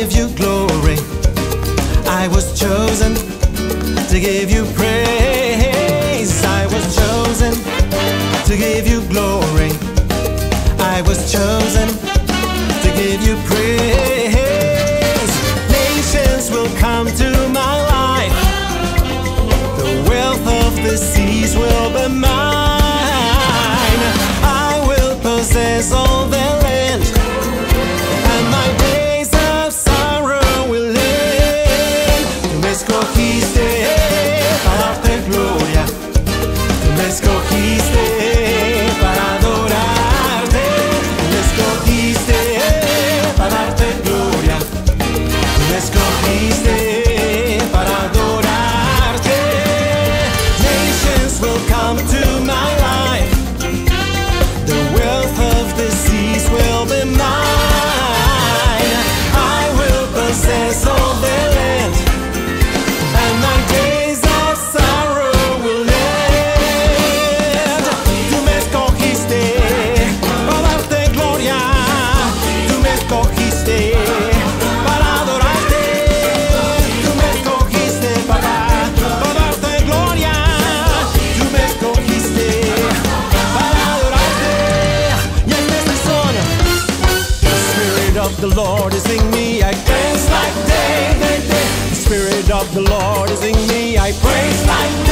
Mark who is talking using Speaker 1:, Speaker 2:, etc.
Speaker 1: give you glory. I was chosen to give you praise. I was chosen to give you glory. I was chosen to give you praise. Nations will come to my life. The wealth of the seas will be mine. I will possess all their escogiste para darte gloria. Tú me escogiste para adorarte. Tú me escogiste para darte gloria. Tú me escogiste para adorarte. Nations will come to of the Lord is in me. I dance like David. The Spirit of the Lord is in me. I praise like